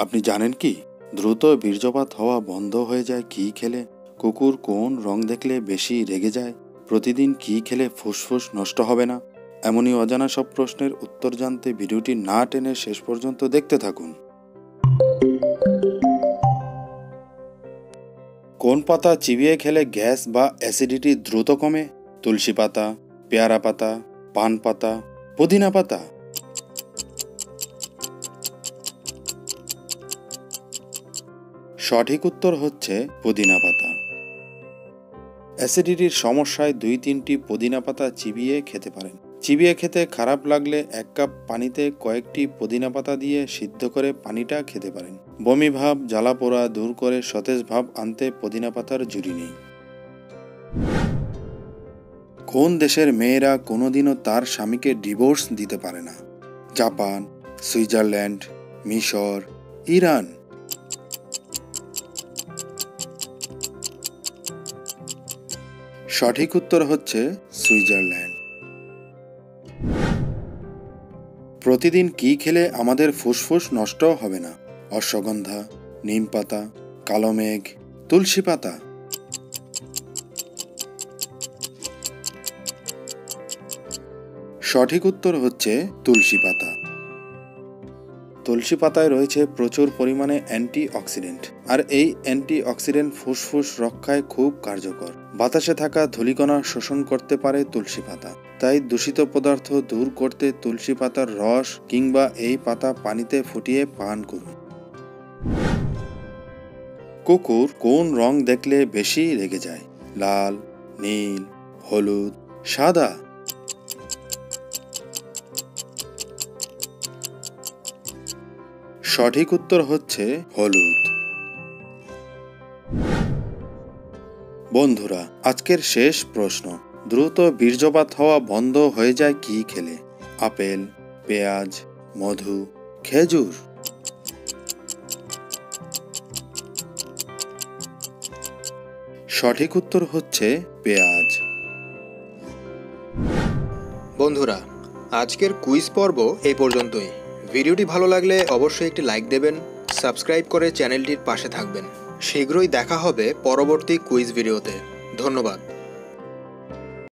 আপনি জানেন কি? দ্রুত বীর্যপাত হওয়া বন্ধ হয়ে যায় কী খেলে? কুকুর কোন রং দেখলে বেশি রেগে যায়? প্রতিদিন কী খেলে ফুসফুস নষ্ট হবে না? এমনই অজানা সব প্রশ্নের উত্তর জানতে ভিডিওটি না টেনে শেষ পর্যন্ত দেখতে থাকুন। কোন পাতা চিবিয়ে খেলে গ্যাস বা অ্যাসিডিটি দ্রুত কমে? তুলসী পাতা, পেয়ারা পাতা, পান পাতা, পুদিনা পাতা। সঠিক উত্তর হচ্ছে পুদিনা পাতা। অ্যাসিডিটির সমস্যায় দুই তিনটি পুদিনা পাতা চিবিয়ে খেতে পারেন। চিবিয়ে খেতে খারাপ লাগলে এক কাপ পানিতে কয়েকটি পুদিনা পাতা দিয়ে সিদ্ধ করে পানিটা খেতে পারেন। বমি ভাব, জ্বালা পোড়া দূর করে সতেজ ভাব আনতে পুদিনা পাতার জুড়ি নেই। কোন দেশের মেয়েরা কোনোদিনও তার স্বামীকে ডিভোর্স দিতে পারে না? জাপান, সুইজারল্যান্ড, মিশর, ইরান। সঠিক উত্তর হচ্ছে সুইজারল্যান্ড। প্রতিদিন কি খেলে আমাদের ফুসফুস নষ্ট হবে না? অশ্বগন্ধা, নিম পাতা, কালো মেঘ, তুলসী পাতা। সঠিক উত্তর হচ্ছে তুলসী পাতা। তুলসী পাতায় রয়েছে প্রচুর পরিমাণে অ্যান্টি অক্সিডেন্ট আর এই অ্যান্টি অক্সিডেন্ট ফুসফুস রক্ষায় খুব কার্যকর। বাতাসে থাকা ধূলিকণা শোষণ করতে পারে তুলসী পাতা। তাই দূষিত পদার্থ দূর করতে তুলসী পাতার রস কিংবা এই পাতা পানিতে ফুটিয়ে পান করুন। কুকুর কোন রং দেখলে বেশি রেগে যায়? লাল, নীল, হলুদ, সাদা? সঠিক উত্তর হচ্ছে হলুদ। বন্ধুরা, আজকের শেষ প্রশ্ন। দ্রুত বীর্যপাত হওয়া বন্ধ হয়ে যায় কি খেলে? আপেল, পেঁয়াজ, মধু, খেজুর। সঠিক উত্তর হচ্ছে পেঁয়াজ। বন্ধুরা, আজকের কুইজ পর্ব এই পর্যন্তই। ভিডিওটি ভালো লাগলে অবশ্যই একটি লাইক দেবেন, সাবস্ক্রাইব করে চ্যানেলটির পাশে থাকবেন। শীঘ্রই দেখা হবে পরবর্তী কুইজ ভিডিওতে। ধন্যবাদ।